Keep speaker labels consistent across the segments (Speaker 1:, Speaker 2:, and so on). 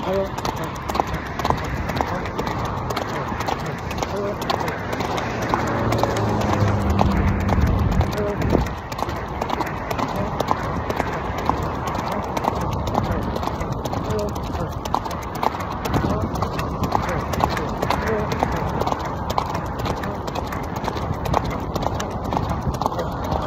Speaker 1: Hello.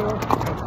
Speaker 1: Thank you.